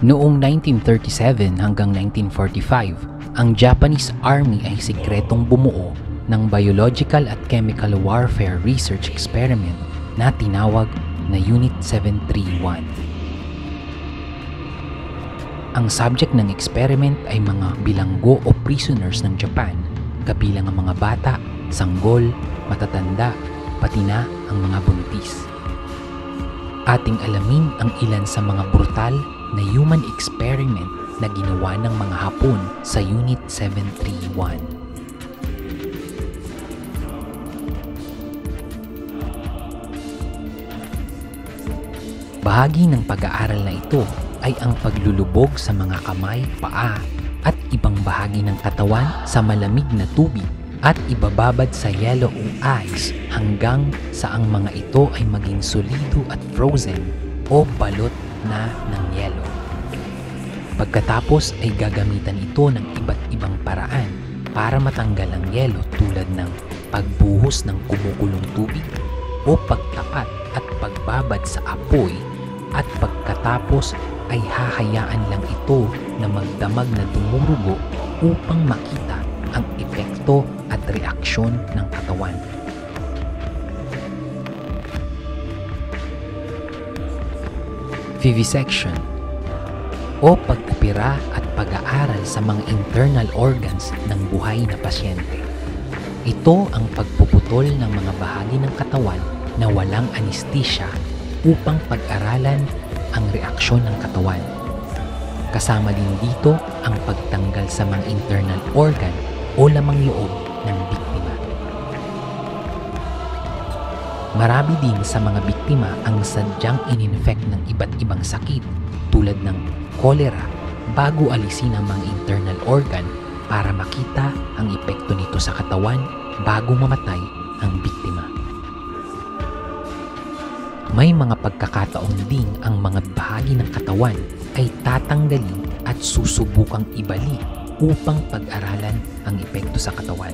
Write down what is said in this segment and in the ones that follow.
Noong 1937 hanggang 1945, ang Japanese Army ay sikretong bumuo ng biological at chemical warfare research experiment na tinawag na Unit 731. Ang subject ng experiment ay mga bilanggo o prisoners ng Japan, kabilang ang mga bata, sanggol, matatanda, pati na ang mga buntis. Ating alamin ang ilan sa mga brutal na human experiment na ginawa ng mga Hapon sa Unit 731. Bahagi ng pag-aaral na ito ay ang paglulubog sa mga kamay, paa at ibang bahagi ng katawan sa malamig na tubig at ibababad sa yellow o ice hanggang sa ang mga ito ay maging solido at frozen o balot na ng yelo. Pagkatapos ay gagamitan ito ng iba't ibang paraan para matanggal ang yelo tulad ng pagbuhos ng kumukulong tubig o pagtapat at pagbabad sa apoy at pagkatapos ay hahayaan lang ito na magdamag na dumurugo upang makita ang epekto at reaksyon ng katawan. Vivisection o pag-opera at pag-aaral sa mga internal organs ng buhay na pasyente. Ito ang pagpuputol ng mga bahagi ng katawan na walang anesthesia upang pag-aralan ang reaksyon ng katawan. Kasama din dito ang pagtanggal sa mga internal organ o lamang loob ng biktima. Marami din sa mga biktima ang sadyang in-infect ng iba't ibang sakit tulad ng cholera bago alisin ang mga internal organ para makita ang epekto nito sa katawan bago mamatay ang biktima. May mga pagkakataon ding ang mga bahagi ng katawan ay tatanggalin at susubukang ibalik upang pag-aralan ang epekto sa katawan.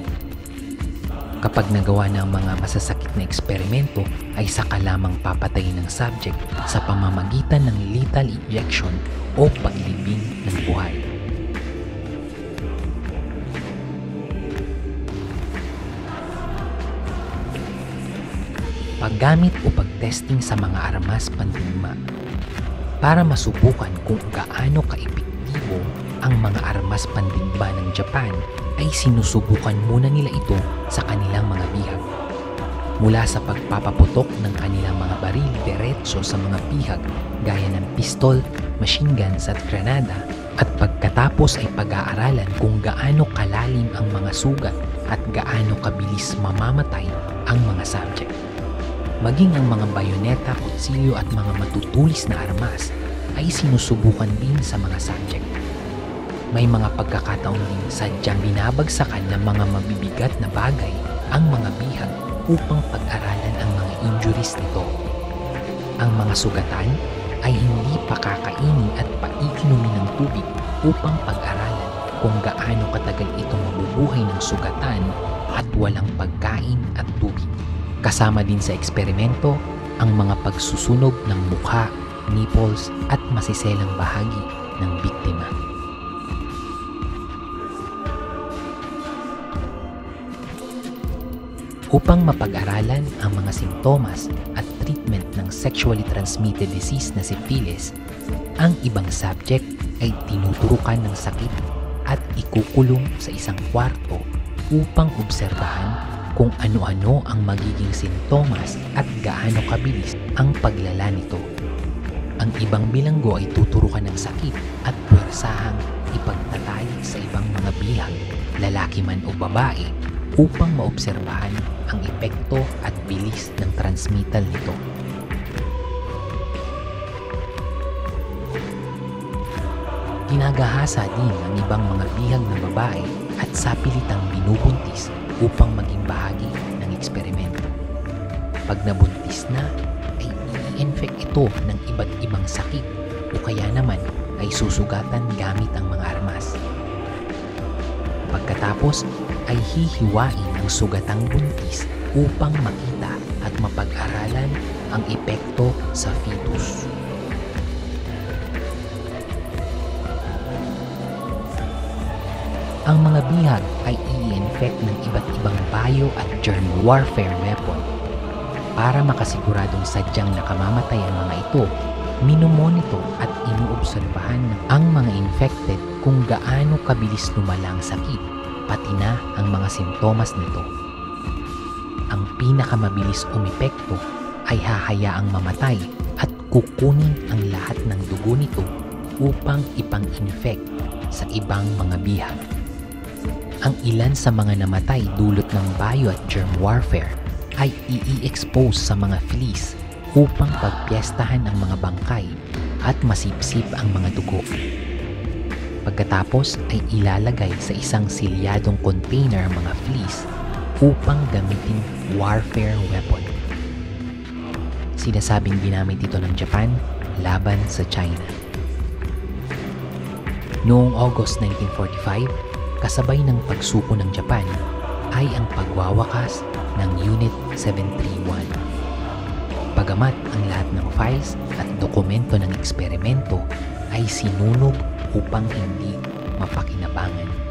Kapag nagawa na ang mga masasakit na eksperimento ay saka lamang papatayin ng subject sa pamamagitan ng lethal injection o paglibing ng buhay. Paggamit o pagtesting sa mga armas pandigma para masubukan kung gaano kaepektibo ang mga armas pandigma ng Japan ay sinusubukan muna nila ito sa kanilang mga bihag. Mula sa pagpapaputok ng kanilang mga baril diretso sa mga bihag gaya ng pistol, machine guns at granada at pagkatapos ay pag-aaralan kung gaano kalalim ang mga sugat at gaano kabilis mamamatay ang mga subject. Maging ang mga bayoneta, kutsilyo at mga matutulis na armas ay sinusubukan din sa mga subject. May mga pagkakataon din sadyang binabagsakan ng mga mabibigat na bagay ang mga bihag upang pag-aralan ang mga injuries nito. Ang mga sugatan ay hindi pakakainin at paikinumin ng tubig upang pag-aralan kung gaano katagal ito mabubuhay ng sugatan at walang pagkain at tubig. Kasama din sa eksperimento ang mga pagsusunog ng mukha, nipples at masiselang bahagi Upang mapag-aralan ang mga simptomas at treatment ng sexually transmitted disease na syphilis, ang ibang subject ay tinuturukan ng sakit at ikukulong sa isang kwarto upang obserbahan kung ano-ano ang magiging sintomas at gaano kabilis ang paglala nito. Ang ibang bilanggo ay tuturukan ng sakit at puwersahang ipagtatalik sa ibang mga bihag, lalaki man o babae, upang maobserbahan ang epekto at bilis ng transmittal nito. Ginagahasa din ang ibang mga bihag na babae at sapilitang binubuntis upang maging bahagi ng eksperimento. Pag nabuntis na, ay i-infect ito ng iba't ibang sakit o kaya naman ay susugatan gamit ang mga armas. Pagkatapos ay hihiwain ang sugatang buntis upang makita at mapag-aralan ang epekto sa fetus. Ang mga bihag ay i-infect ng iba't ibang bio at germ warfare weapon. Para makasiguradong sadyang nakamamatay ang mga ito, minomonitor at inuobserbahan ang mga infected kung gaano kabilis lumala ang sakit pati na ang mga sintomas nito. Ang pinakamabilis umepekto ay hahayaang mamatay at kukunin ang lahat ng dugo nito upang ipang-infect sa ibang mga bihag. Ang ilan sa mga namatay dulot ng bio at germ warfare ay i-expose sa mga fleas upang pagpiestahan ang mga bangkay at masipsip ang mga dugo. Pagkatapos ay ilalagay sa isang silyadong container mga fleas upang gamitin warfare weapon. Sinasabing ginamit ito ng Japan laban sa China. Noong August 1945, kasabay ng pagsuko ng Japan ay ang pagwawakas ng Unit 731. Pagamat ang lahat ng files at dokumento ng eksperimento ay sinunog upang hindi mapakinabangan.